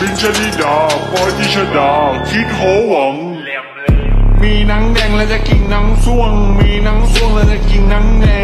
บินชนิดาปอยที่ชดา คิดโหวัง มีหนังแดงแล้วจะกินหนังส่วง มีหนังส่วงแล้วจะกินหนังแดง